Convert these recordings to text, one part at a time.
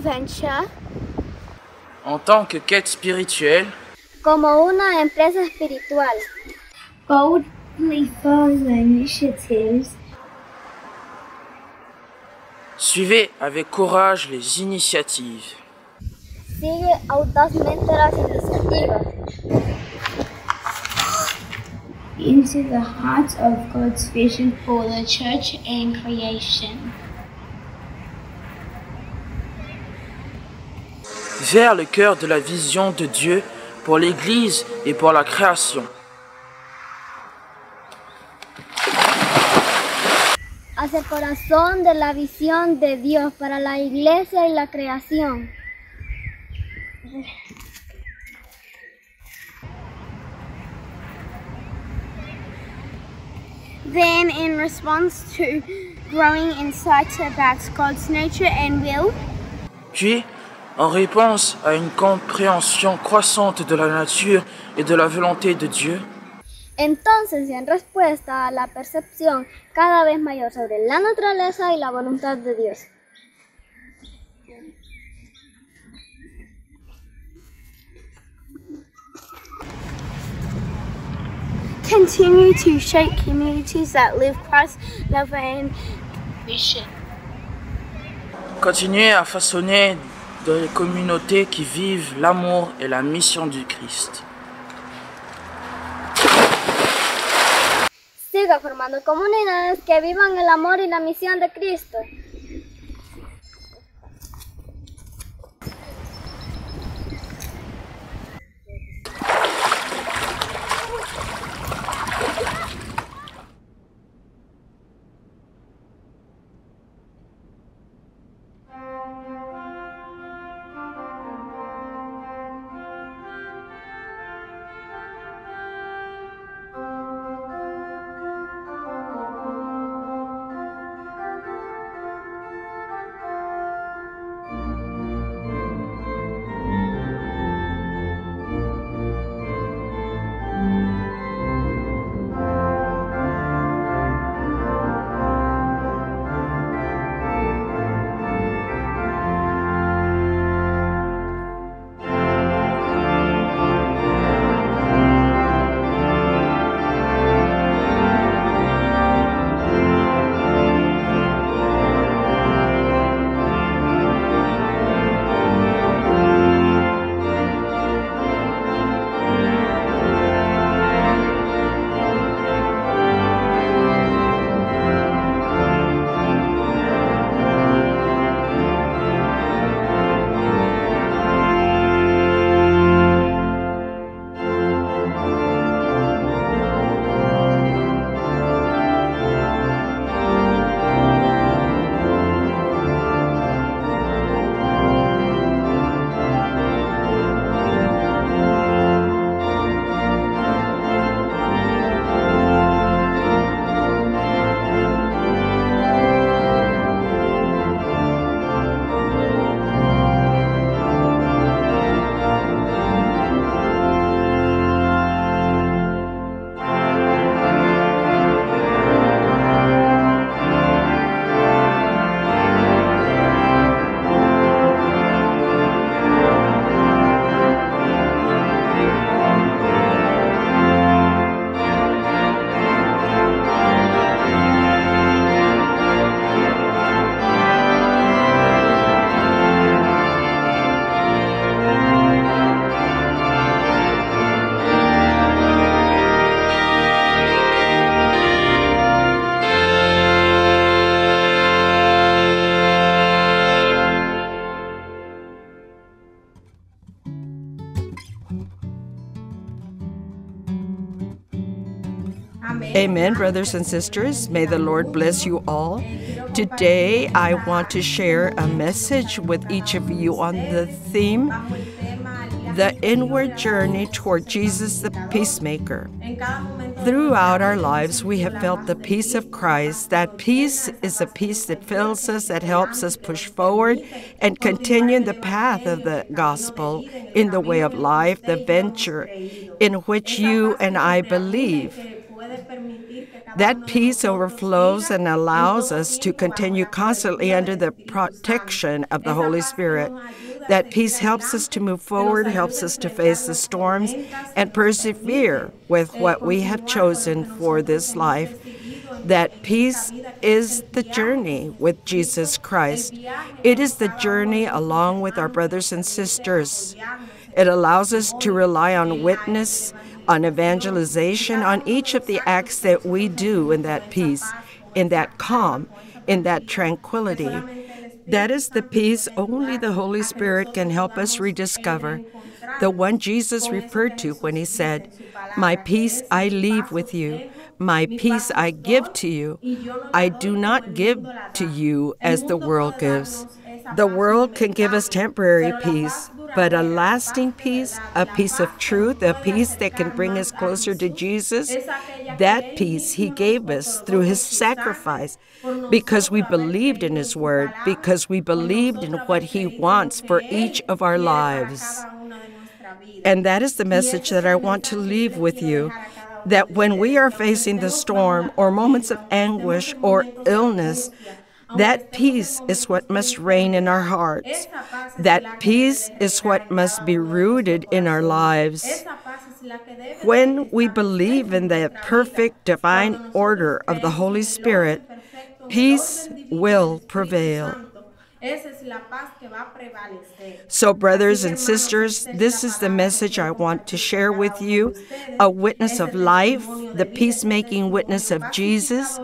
venture, En tant que quête spirituelle, como una empresa espiritual, boldly follow initiatives suivez avec courage les initiatives. sigue audazmente las iniciativas into the heart of God's vision for the church and creation. Vers le cœur de la vision de Dieu pour l'Église et pour la création. hacia el corazón de la visión de Dios para la iglesia y la creación. Then, in response to growing insight about God's nature and will, Puis, en réponse à une compréhension croissante de la nature et de la volonté de Dieu, Entonces, en respuesta a la percepción cada vez mayor sobre la naturaleza y la voluntad de Dios. continue to shape communities that live Christ's love and vision. continuez à façonner des communautés qui vivent l'amour et la mission du Christ. Siga formando comunidades que vivan el amor y la misión de Cristo. Amen, brothers and sisters. May the Lord bless you all. Today, I want to share a message with each of you on the theme The Inward Journey Toward Jesus the Peacemaker. Throughout our lives, we have felt the peace of Christ. That peace is a peace that fills us, that helps us push forward and continue the path of the gospel in the way of life, the venture in which you and I believe. That peace overflows and allows us to continue constantly under the protection of the Holy Spirit. That peace helps us to move forward, helps us to face the storms, and persevere with what we have chosen for this life. That peace is the journey with Jesus Christ. It is the journey along with our brothers and sisters. It allows us to rely on witness, on evangelization, on each of the acts that we do in that peace, in that calm, in that tranquility. That is the peace only the Holy Spirit can help us rediscover, the one Jesus referred to when he said, My peace I leave with you, my peace I give to you. I do not give to you as the world gives. The world can give us temporary peace, but a lasting peace, a peace of truth, a peace that can bring us closer to Jesus, that peace He gave us through His sacrifice because we believed in His Word, because we believed in what He wants for each of our lives. And that is the message that I want to leave with you that when we are facing the storm or moments of anguish or illness, that peace is what must reign in our hearts. That peace is what must be rooted in our lives. When we believe in the perfect divine order of the Holy Spirit, peace will prevail. So, brothers and sisters, this is the message I want to share with you a witness of life, the peacemaking witness of Jesus,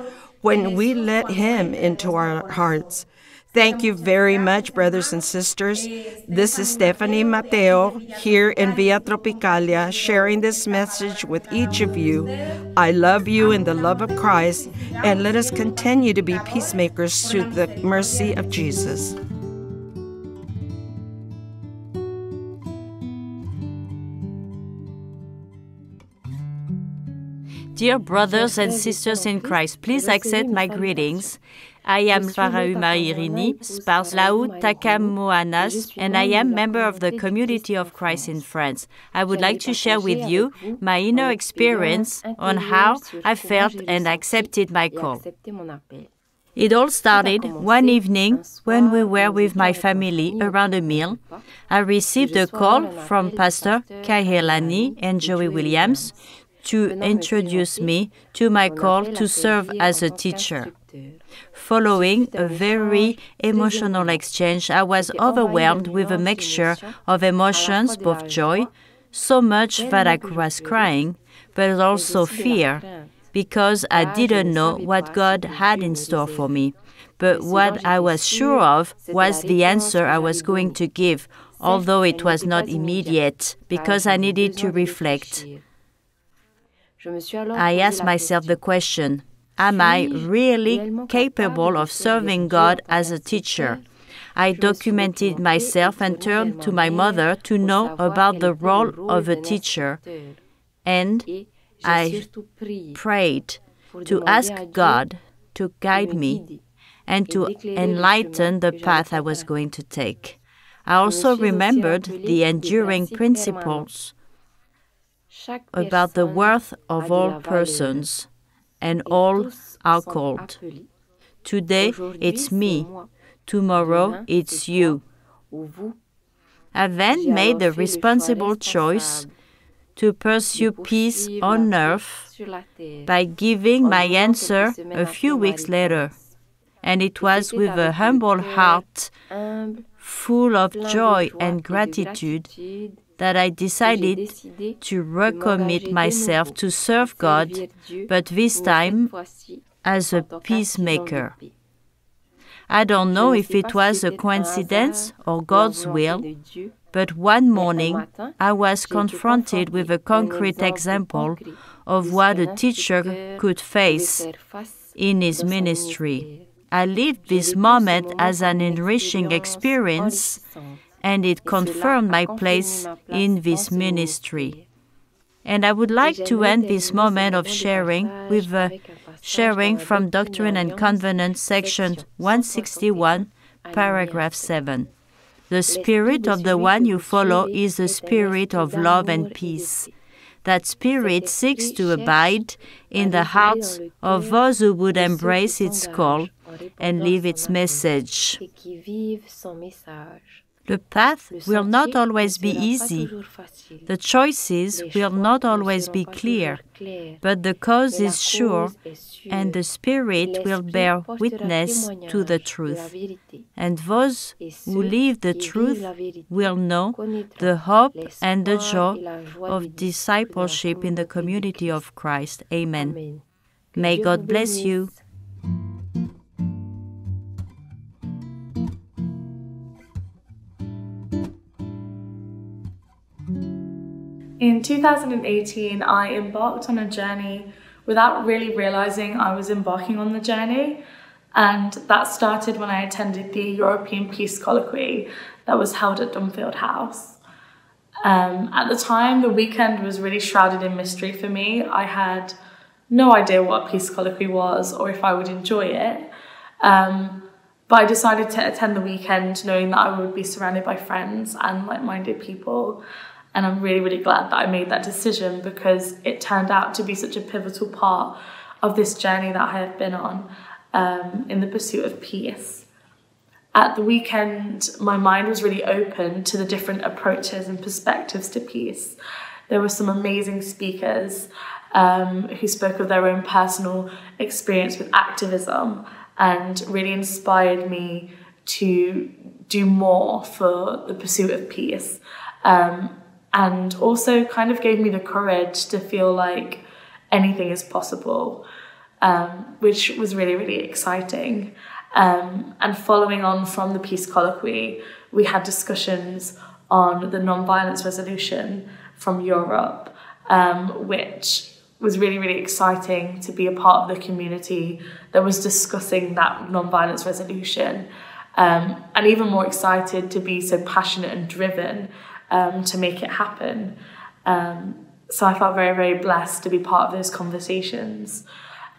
when we let Him into our hearts. Thank you very much, brothers and sisters. This is Stephanie Mateo here in Via Tropicalia sharing this message with each of you. I love you in the love of Christ, and let us continue to be peacemakers through the mercy of Jesus. Dear brothers and sisters in Christ, please accept my greetings. I am Farahou Irini, spouse Lau Takamoanas, and I am a member of the Community of Christ in France. I would like to share with you my inner experience on how I felt and accepted my call. It all started one evening when we were with my family around a meal. I received a call from Pastor Kai Helani and Joey Williams to introduce me to my call to serve as a teacher. Following a very emotional exchange, I was overwhelmed with a mixture of emotions, both joy, so much that I was crying, but also fear, because I didn't know what God had in store for me. But what I was sure of was the answer I was going to give, although it was not immediate, because I needed to reflect. I asked myself the question Am I really capable of serving God as a teacher? I documented myself and turned to my mother to know about the role of a teacher. And I prayed to ask God to guide me and to enlighten the path I was going to take. I also remembered the enduring principles about the worth of all persons, and all are called. Today it's me, tomorrow it's you. I then made the responsible choice to pursue peace on earth by giving my answer a few weeks later. And it was with a humble heart, full of joy and gratitude, that I decided to recommit myself to serve God, but this time as a peacemaker. I don't know if it was a coincidence or God's will, But one morning, I was confronted with a concrete example of what a teacher could face in his ministry. I lived this moment as an enriching experience, and it confirmed my place in this ministry. And I would like to end this moment of sharing with uh, a sharing from Doctrine and Covenants, section 161, paragraph 7. The spirit of the one you follow is the spirit of love and peace. That spirit seeks to abide in the hearts of those who would embrace its call and live its message. The path will not always be easy. The choices will not always be clear, but the cause is sure, and the Spirit will bear witness to the truth. And those who live the truth will know the hope and the joy of discipleship in the community of Christ. Amen. May God bless you. In 2018, I embarked on a journey without really realizing I was embarking on the journey. And that started when I attended the European Peace Colloquy that was held at Dunfield House. Um, at the time, the weekend was really shrouded in mystery for me. I had no idea what a Peace Colloquy was or if I would enjoy it. Um, but I decided to attend the weekend knowing that I would be surrounded by friends and like minded people. And I'm really, really glad that I made that decision because it turned out to be such a pivotal part of this journey that I have been on um, in the pursuit of peace. At the weekend, my mind was really open to the different approaches and perspectives to peace. There were some amazing speakers um, who spoke of their own personal experience with activism and really inspired me to do more for the pursuit of peace. Um, and also kind of gave me the courage to feel like anything is possible, um, which was really, really exciting. Um, and following on from the peace colloquy, we had discussions on the non-violence resolution from Europe, um, which was really, really exciting to be a part of the community that was discussing that non-violence resolution. Um, and even more excited to be so passionate and driven um, to make it happen. Um, so I felt very, very blessed to be part of those conversations.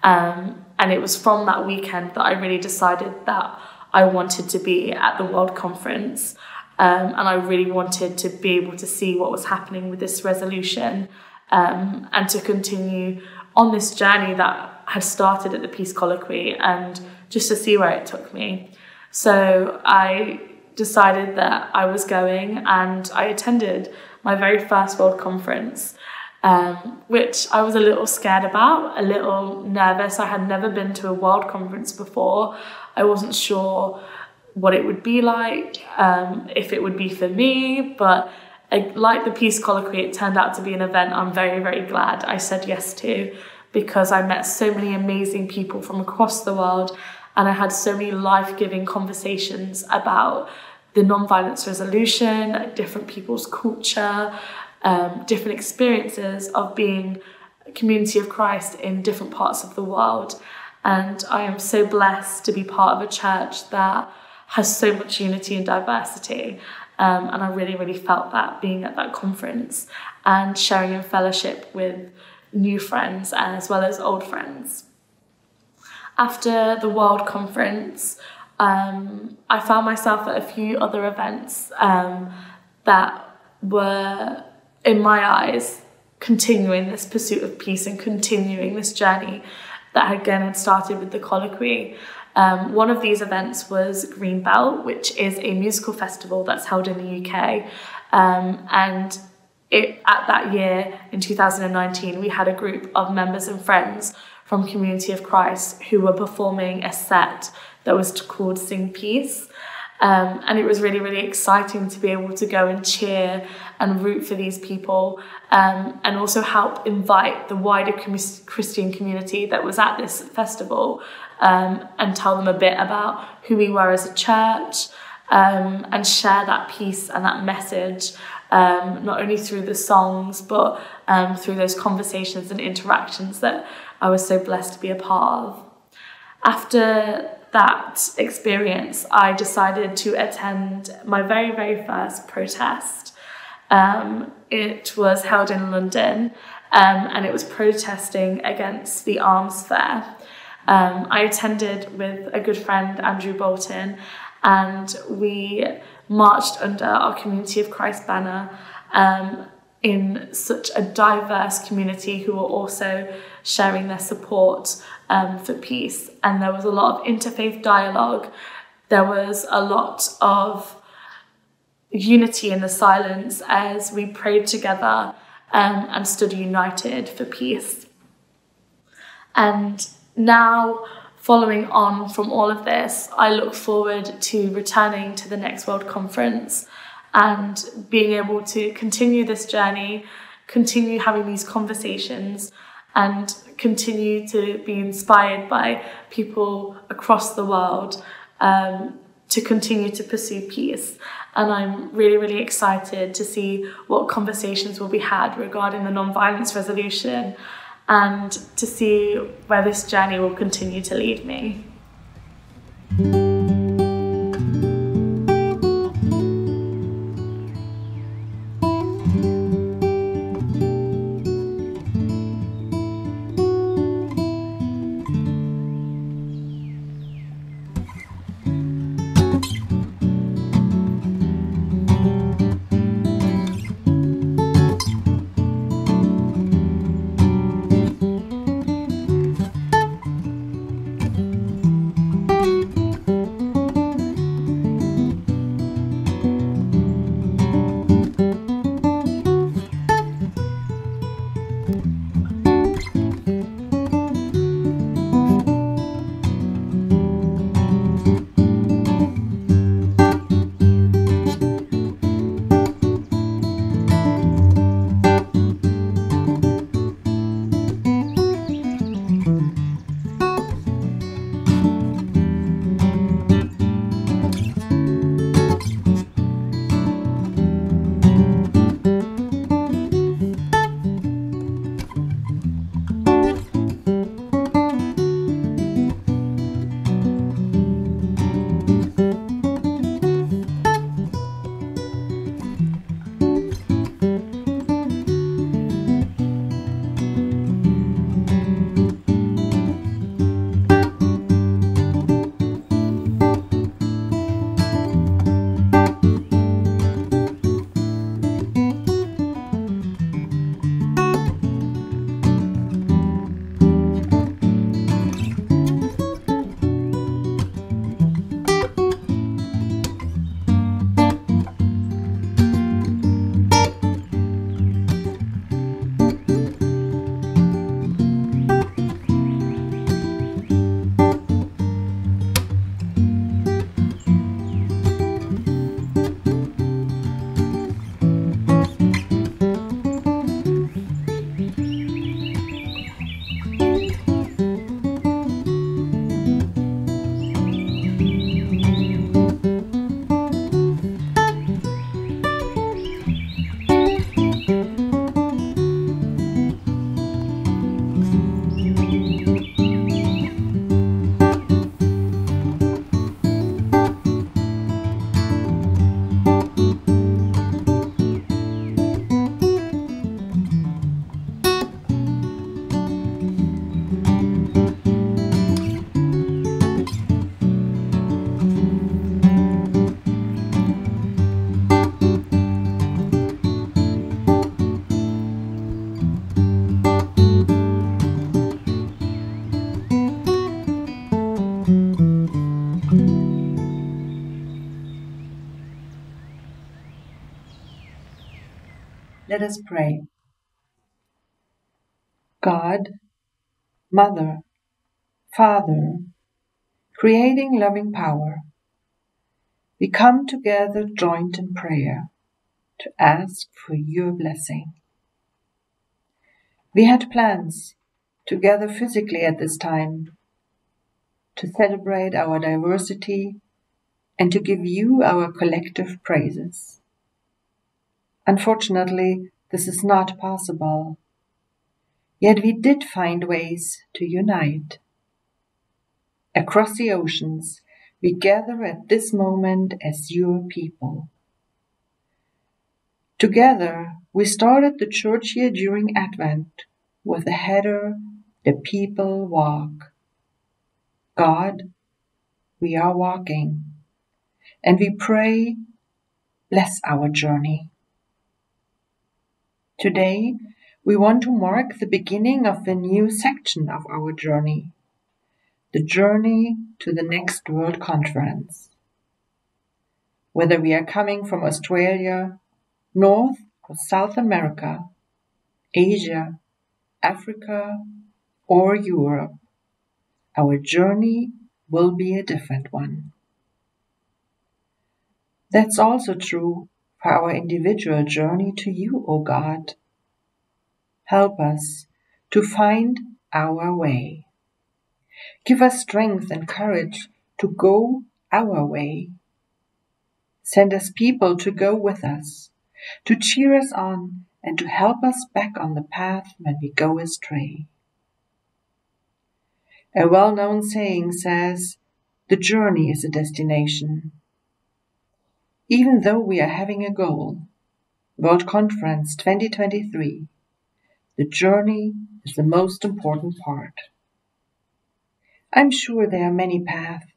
Um, and it was from that weekend that I really decided that I wanted to be at the World Conference. Um, and I really wanted to be able to see what was happening with this resolution um, and to continue on this journey that had started at the Peace Colloquy and just to see where it took me. So I decided that I was going and I attended my very first World Conference, um, which I was a little scared about, a little nervous. I had never been to a World Conference before. I wasn't sure what it would be like, um, if it would be for me, but like the Peace Colloquy, it turned out to be an event I'm very, very glad I said yes to because I met so many amazing people from across the world and I had so many life giving conversations about the non-violence resolution, different people's culture, um, different experiences of being a community of Christ in different parts of the world. And I am so blessed to be part of a church that has so much unity and diversity. Um, and I really, really felt that being at that conference and sharing in fellowship with new friends as well as old friends. After the World Conference, um, I found myself at a few other events um, that were, in my eyes, continuing this pursuit of peace and continuing this journey that again had started with the colloquy. Um, one of these events was Greenbelt, which is a musical festival that's held in the UK. Um, and it, at that year, in 2019, we had a group of members and friends from Community of Christ who were performing a set that was called Sing Peace. Um, and it was really, really exciting to be able to go and cheer and root for these people um, and also help invite the wider Christian community that was at this festival um, and tell them a bit about who we were as a church um, and share that peace and that message, um, not only through the songs, but um, through those conversations and interactions that I was so blessed to be a part of. After that experience, I decided to attend my very, very first protest. Um, it was held in London um, and it was protesting against the arms fair. Um, I attended with a good friend, Andrew Bolton, and we marched under our Community of Christ banner um, in such a diverse community who were also sharing their support um, for peace. And there was a lot of interfaith dialogue. There was a lot of unity in the silence as we prayed together um, and stood united for peace. And now, following on from all of this, I look forward to returning to the next World Conference and being able to continue this journey, continue having these conversations, and continue to be inspired by people across the world um, to continue to pursue peace. And I'm really, really excited to see what conversations will be had regarding the non-violence resolution and to see where this journey will continue to lead me. Let us pray. God, Mother, Father, creating loving power, we come together joined in prayer to ask for your blessing. We had plans to gather physically at this time to celebrate our diversity and to give you our collective praises. Unfortunately, this is not possible. Yet we did find ways to unite. Across the oceans, we gather at this moment as your people. Together, we started the church year during Advent with the header, The People Walk. God, we are walking, and we pray, bless our journey. Today, we want to mark the beginning of a new section of our journey the journey to the next World Conference. Whether we are coming from Australia, North or South America, Asia, Africa, or Europe, our journey will be a different one. That's also true for our individual journey to you, O God. Help us to find our way. Give us strength and courage to go our way. Send us people to go with us, to cheer us on, and to help us back on the path when we go astray. A well known saying says, The journey is a destination. Even though we are having a goal, World Conference 2023, the journey is the most important part. I'm sure there are many paths,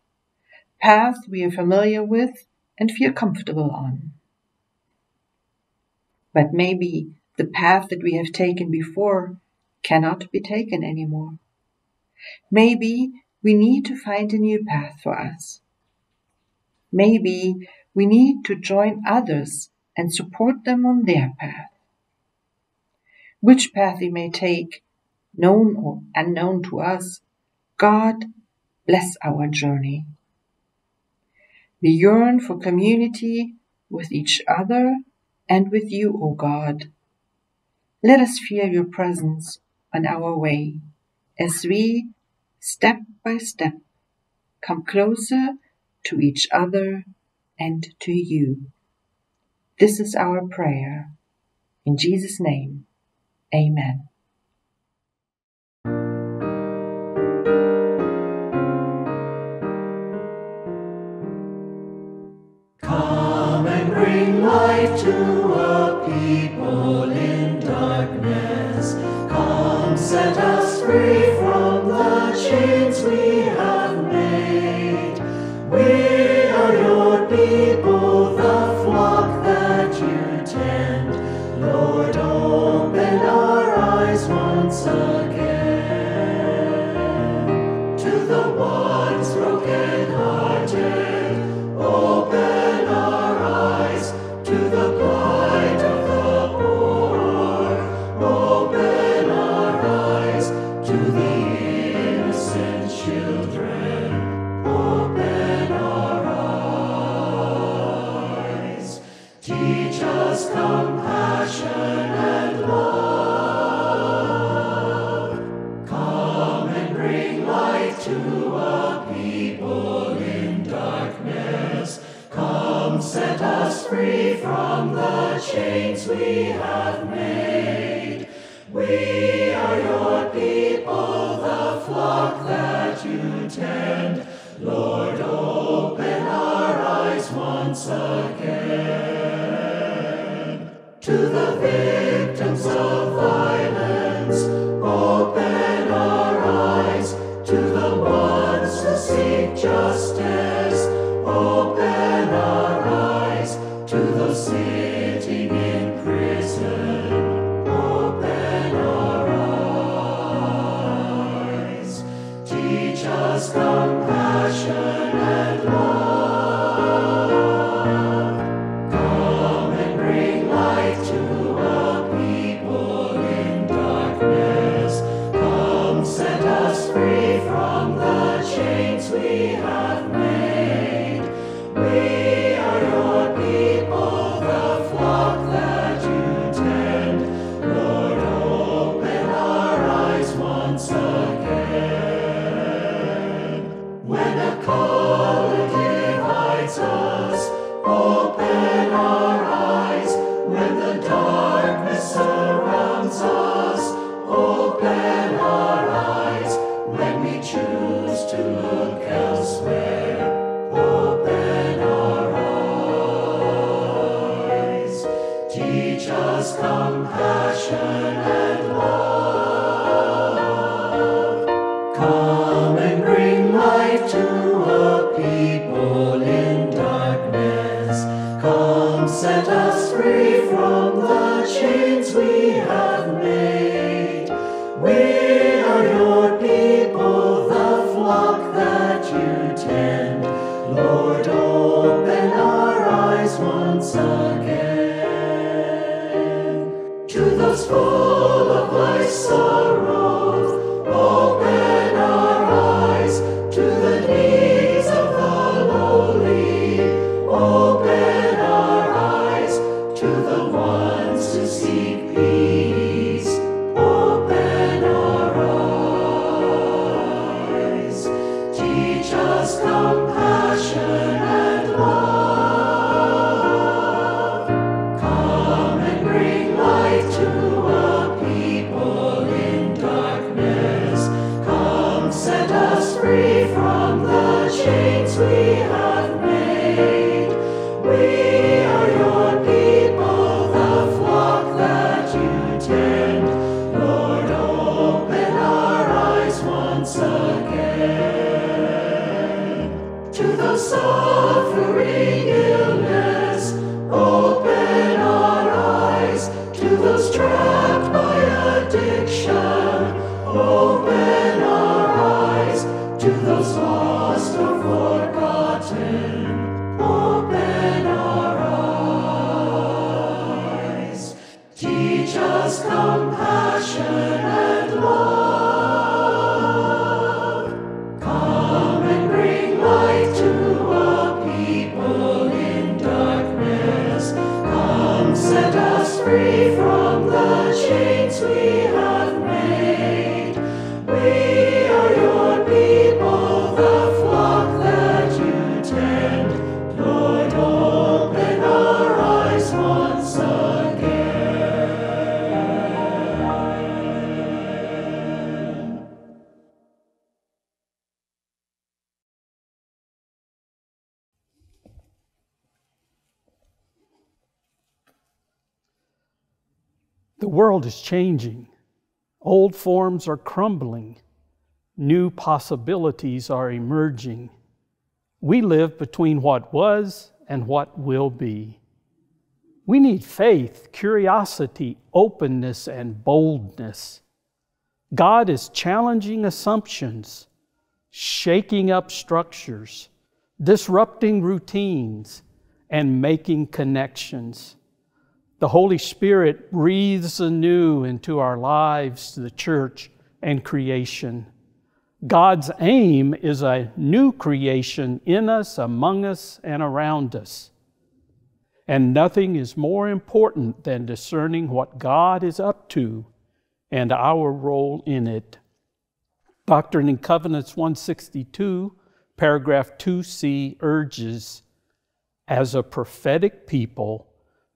paths we are familiar with and feel comfortable on. But maybe the path that we have taken before cannot be taken anymore. Maybe we need to find a new path for us. Maybe we need to join others and support them on their path. Which path we may take, known or unknown to us, God bless our journey. We yearn for community with each other and with you, O God. Let us feel your presence on our way as we, step by step, come closer to each other and to you. This is our prayer. In Jesus' name, amen. The world is changing. Old forms are crumbling. New possibilities are emerging. We live between what was and what will be. We need faith, curiosity, openness, and boldness. God is challenging assumptions, shaking up structures, disrupting routines, and making connections. The Holy Spirit breathes anew into our lives, the church, and creation. God's aim is a new creation in us, among us, and around us. And nothing is more important than discerning what God is up to and our role in it. Doctrine and Covenants 162, paragraph 2c urges As a prophetic people,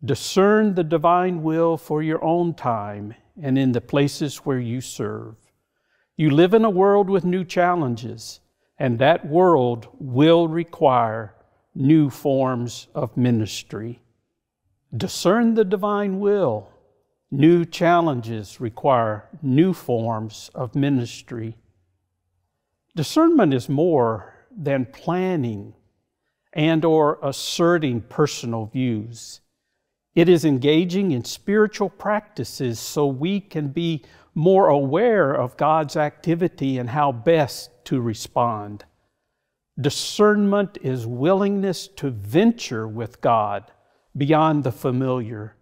discern the divine will for your own time and in the places where you serve. You live in a world with new challenges, and that world will require new forms of ministry. Discern the divine will. New challenges require new forms of ministry. Discernment is more than planning and or asserting personal views. It is engaging in spiritual practices so we can be more aware of God's activity and how best to respond. Discernment is willingness to venture with God beyond the familiar.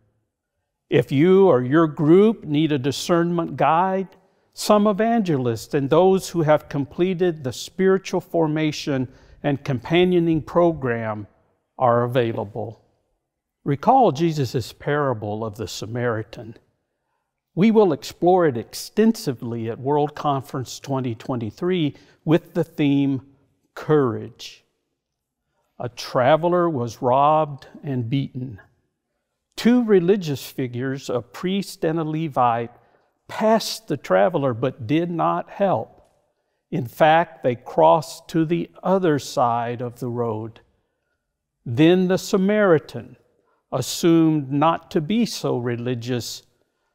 If you or your group need a discernment guide, some evangelists and those who have completed the spiritual formation and companioning program are available. Recall Jesus' parable of the Samaritan. We will explore it extensively at World Conference 2023 with the theme Courage. A traveler was robbed and beaten. Two religious figures, a priest and a Levite, passed the traveler but did not help. In fact, they crossed to the other side of the road. Then the Samaritan, assumed not to be so religious,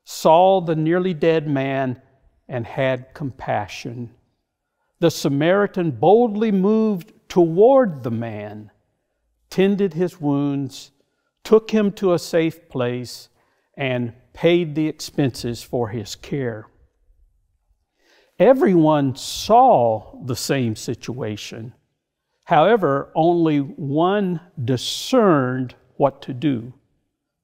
saw the nearly dead man and had compassion. The Samaritan boldly moved toward the man, tended his wounds, took him to a safe place, and paid the expenses for his care. Everyone saw the same situation. However, only one discerned what to do.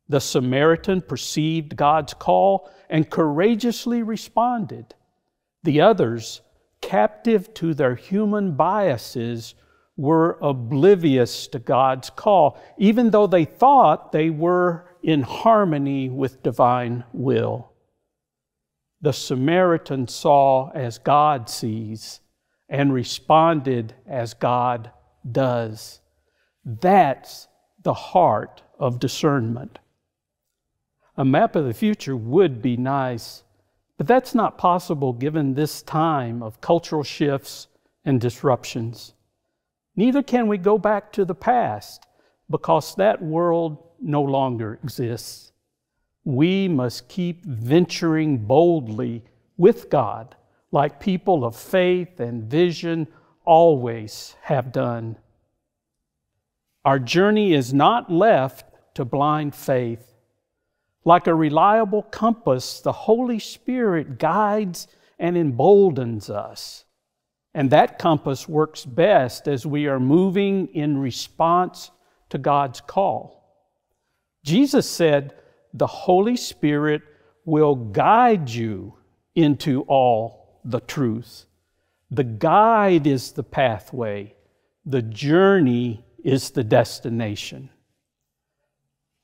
The Samaritan perceived God's call and courageously responded. The others, captive to their human biases, were oblivious to God's call, even though they thought they were in harmony with divine will. The Samaritan saw as God sees, and responded as God does. That's the heart of discernment. A map of the future would be nice, but that's not possible given this time of cultural shifts and disruptions. Neither can we go back to the past because that world no longer exists. We must keep venturing boldly with God, like people of faith and vision always have done. Our journey is not left to blind faith. Like a reliable compass, the Holy Spirit guides and emboldens us. And that compass works best as we are moving in response to God's call. Jesus said, The Holy Spirit will guide you into all the truth. The guide is the pathway, the journey is the destination.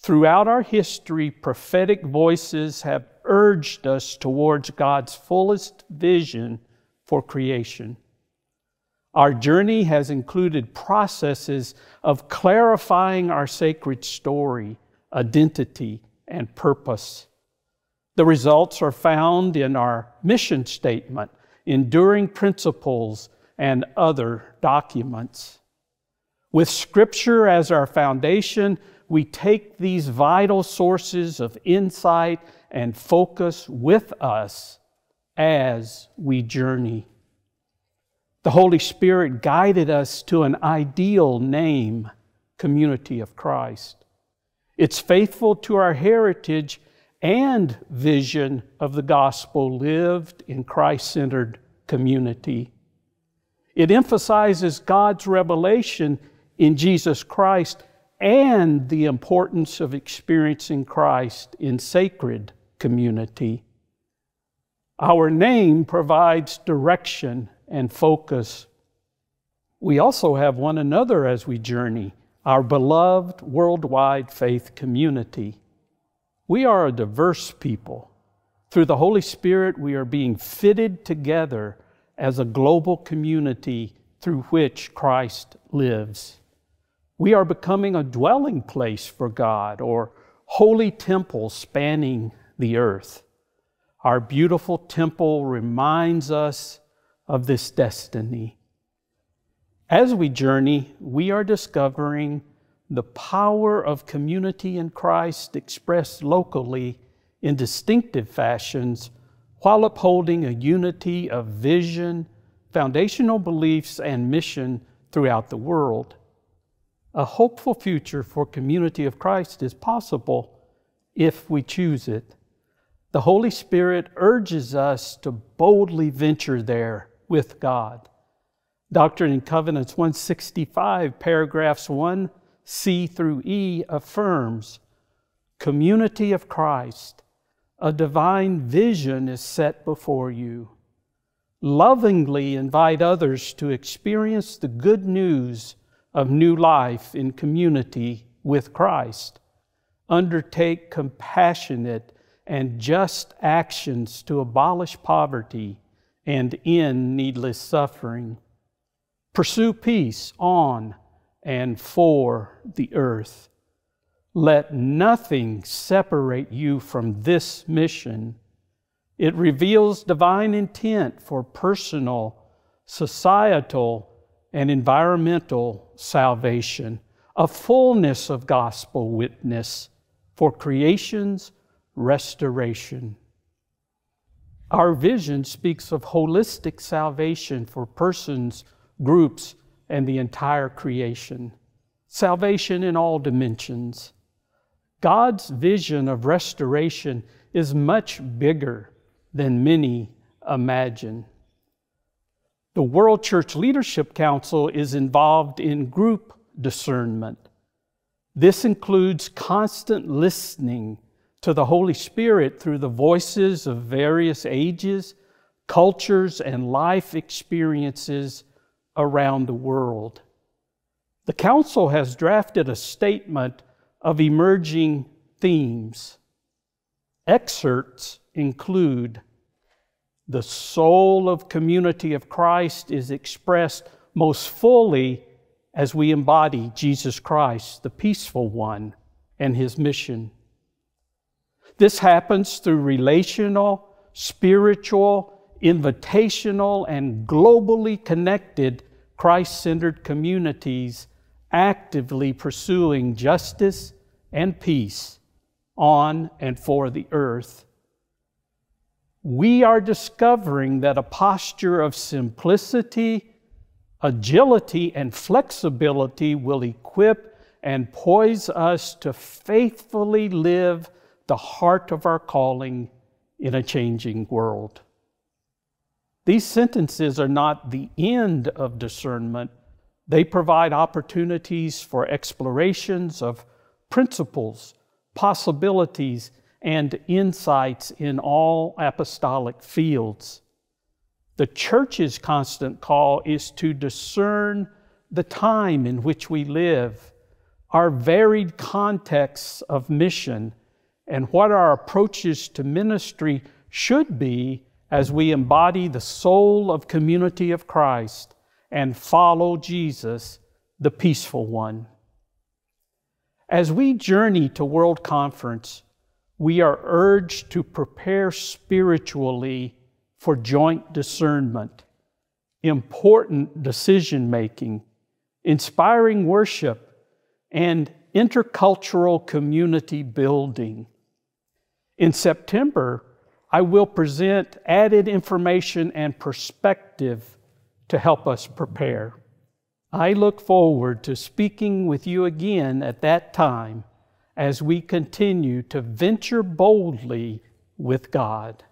Throughout our history, prophetic voices have urged us towards God's fullest vision for creation. Our journey has included processes of clarifying our sacred story, identity, and purpose. The results are found in our mission statement, enduring principles, and other documents. With Scripture as our foundation, we take these vital sources of insight and focus with us as we journey. The Holy Spirit guided us to an ideal name, Community of Christ. It's faithful to our heritage and vision of the gospel lived in Christ centered community. It emphasizes God's revelation in Jesus Christ and the importance of experiencing Christ in sacred community. Our name provides direction and focus. We also have one another as we journey, our beloved worldwide faith community. We are a diverse people. Through the Holy Spirit, we are being fitted together as a global community through which Christ lives. We are becoming a dwelling place for God or holy temple spanning the earth. Our beautiful temple reminds us of this destiny. As we journey, we are discovering the power of community in Christ expressed locally in distinctive fashions while upholding a unity of vision, foundational beliefs, and mission throughout the world. A hopeful future for community of Christ is possible if we choose it. The Holy Spirit urges us to boldly venture there with God. Doctrine and Covenants 165, paragraphs 1c through E affirms community of Christ, a divine vision is set before you. Lovingly invite others to experience the good news of new life in community with Christ. Undertake compassionate and just actions to abolish poverty and end needless suffering. Pursue peace on and for the earth. Let nothing separate you from this mission. It reveals divine intent for personal, societal, and environmental salvation, a fullness of gospel witness for creation's restoration. Our vision speaks of holistic salvation for persons, groups, and the entire creation. Salvation in all dimensions. God's vision of restoration is much bigger than many imagine. The World Church Leadership Council is involved in group discernment. This includes constant listening to the Holy Spirit through the voices of various ages, cultures, and life experiences around the world. The Council has drafted a statement of emerging themes. Excerpts include The soul of community of Christ is expressed most fully as we embody Jesus Christ, the peaceful one, and his mission. This happens through relational, spiritual, invitational, and globally connected Christ centered communities actively pursuing justice and peace on and for the earth. We are discovering that a posture of simplicity, agility, and flexibility will equip and poise us to faithfully live the heart of our calling in a changing world. These sentences are not the end of discernment, they provide opportunities for explorations of principles, possibilities, and insights in all apostolic fields. The church's constant call is to discern the time in which we live, our varied contexts of mission, and what our approaches to ministry should be as we embody the soul of community of Christ and follow Jesus, the peaceful one. As we journey to World Conference, we are urged to prepare spiritually for joint discernment, important decision making, inspiring worship, and intercultural community building. In September, I will present added information and perspective to help us prepare. I look forward to speaking with you again at that time as we continue to venture boldly with God.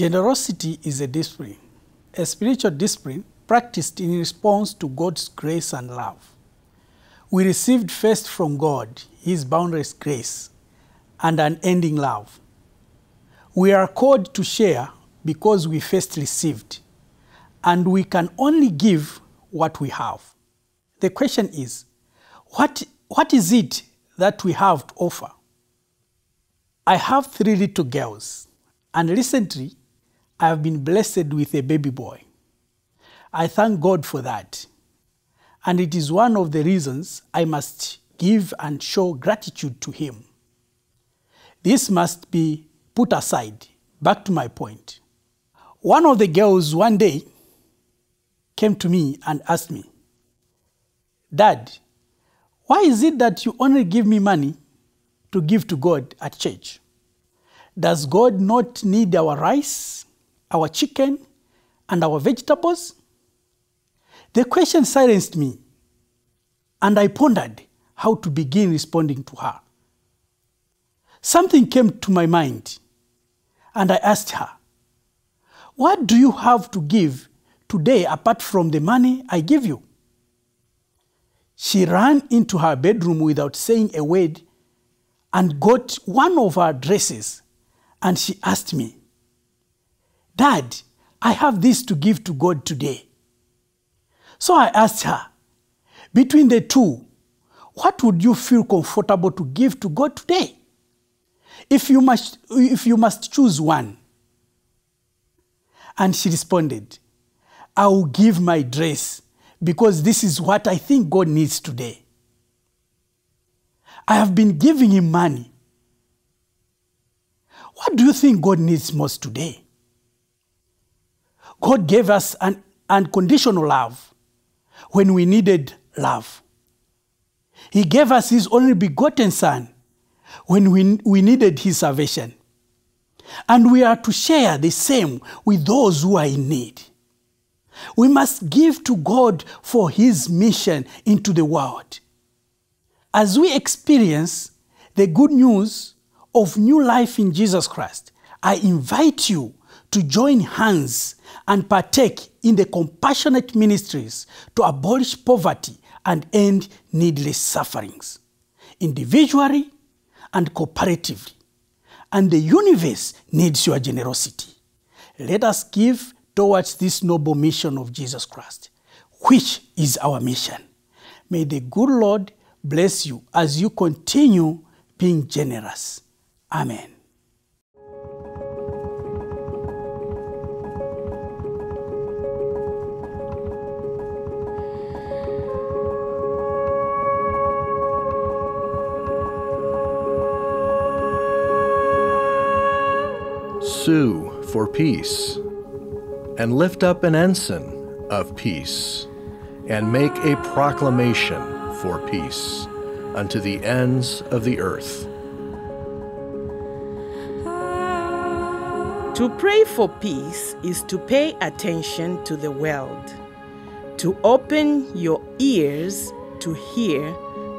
Generosity is a discipline, a spiritual discipline practiced in response to God's grace and love. We received first from God His boundless grace and unending love. We are called to share because we first received, and we can only give what we have. The question is what, what is it that we have to offer? I have three little girls, and recently I have been blessed with a baby boy. I thank God for that. And it is one of the reasons I must give and show gratitude to Him. This must be put aside. Back to my point. One of the girls one day came to me and asked me, Dad, why is it that you only give me money to give to God at church? Does God not need our rice, our chicken, and our vegetables? The question silenced me, and I pondered how to begin responding to her. Something came to my mind, and I asked her, What do you have to give today apart from the money I give you? She ran into her bedroom without saying a word and got one of her dresses, and she asked me, Dad, I have this to give to God today. So I asked her, between the two, what would you feel comfortable to give to God today? If you must, if you must choose one. And she responded, I will give my dress because this is what I think God needs today. I have been giving him money. What do you think God needs most today? God gave us an unconditional love when we needed love. He gave us His only begotten Son when we, we needed His salvation. And we are to share the same with those who are in need. We must give to God for His mission into the world. As we experience the good news of new life in Jesus Christ, I invite you to join hands and partake in the compassionate ministries to abolish poverty and end needless sufferings, individually and cooperatively. And the universe needs your generosity. Let us give towards this noble mission of Jesus Christ, which is our mission. May the good Lord bless you as you continue being generous. Amen. Sue for peace, and lift up an ensign of peace, and make a proclamation for peace unto the ends of the earth. To pray for peace is to pay attention to the world, to open your ears to hear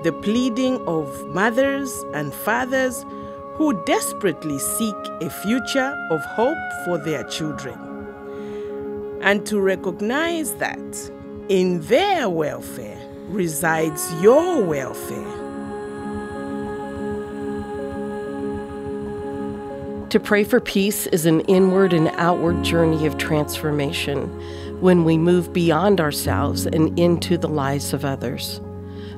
the pleading of mothers and fathers who desperately seek a future of hope for their children, and to recognize that in their welfare resides your welfare. To pray for peace is an inward and outward journey of transformation when we move beyond ourselves and into the lives of others.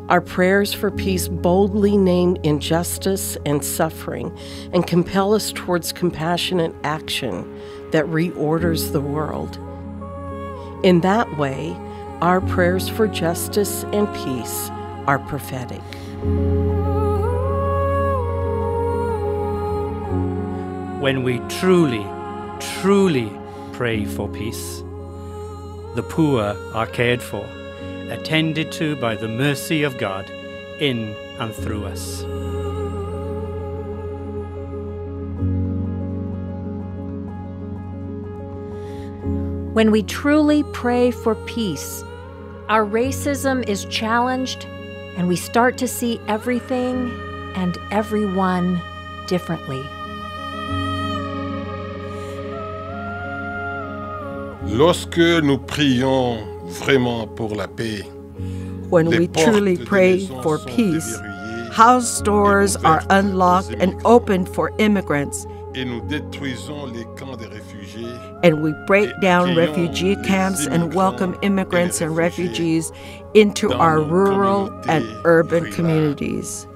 Our prayers for peace boldly name injustice and suffering and compel us towards compassionate action that reorders the world. In that way, our prayers for justice and peace are prophetic. When we truly, truly pray for peace, the poor are cared for attended to by the mercy of God in and through us. When we truly pray for peace, our racism is challenged and we start to see everything and everyone differently. Lorsque nous prions vraiment pour la paix, When we truly pray for peace, house doors are unlocked and opened for immigrants, et nous détruisons les camps des réfugiés and we break down refugee camps and welcome immigrants and refugees into our rural and urban communities.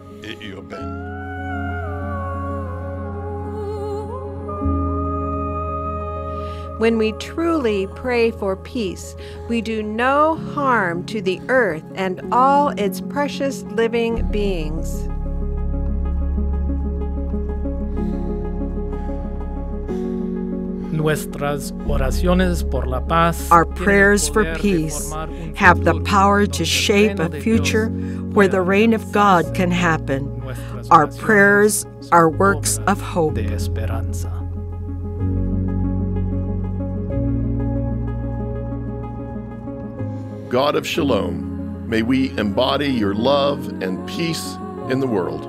When we truly pray for peace, we do no harm to the earth and all its precious living beings. Nuestras oraciones por la paz Our prayers for peace have the power to shape a future where the reign of God can happen. Our prayers are works of hope. God of Shalom, may we embody your love and peace in the world.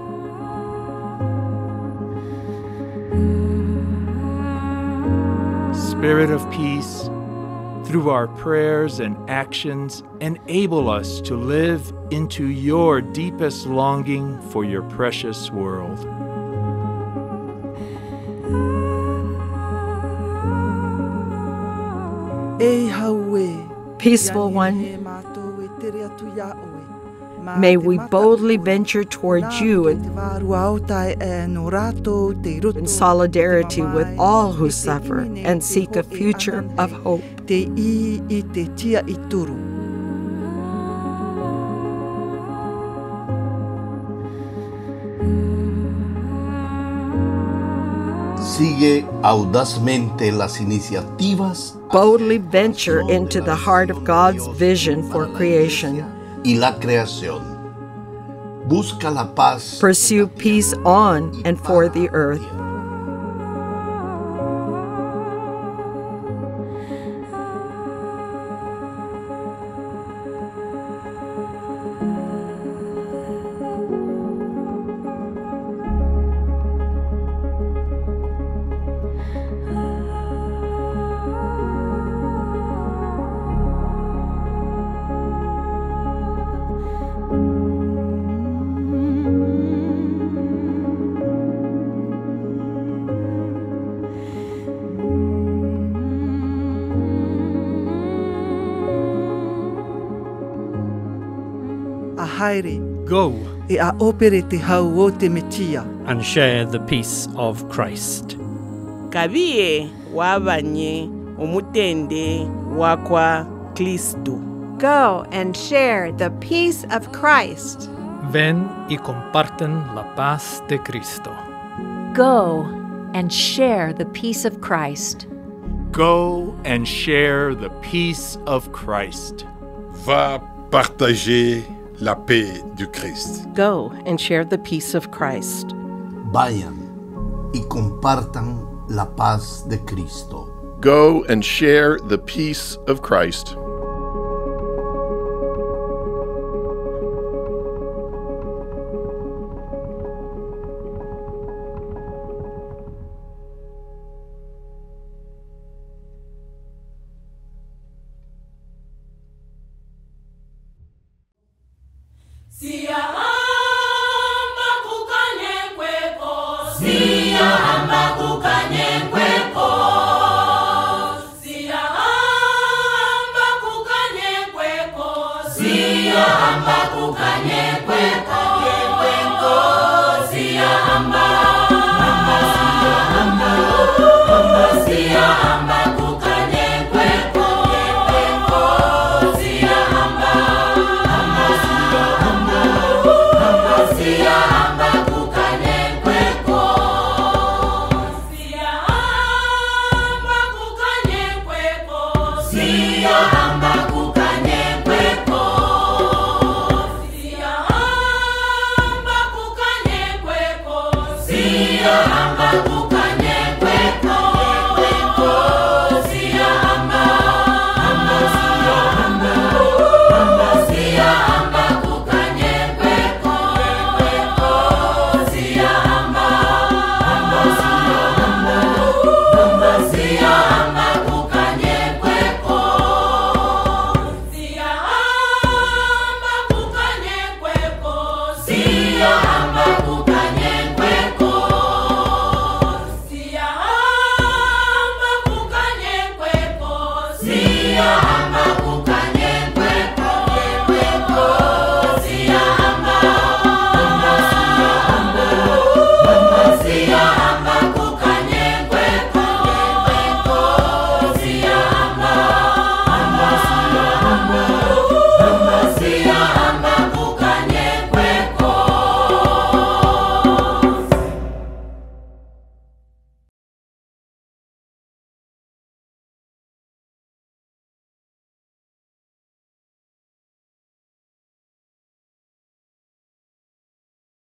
Spirit of peace, through our prayers and actions, enable us to live into your deepest longing for your precious world. Peaceful One, may we boldly venture towards you in, in solidarity with all who suffer and seek a future of hope. Sigue audazmente las iniciativas Boldly venture into the heart of God's vision for creation. y la creación. Busca la paz Pursue peace on and for the earth. Go e a opere te hau o te metia. and share the peace of Christ. Kabiye wabanye omutende wakwa Kristo. Go and share the peace of Christ. Ven y comparten la paz de Cristo. Go and share the peace of Christ. Go and share the peace of Christ. Va partager la paix du Christ. Go and share the peace of Christ. Vayan y compartan la paz de Cristo. Go and share the peace of Christ.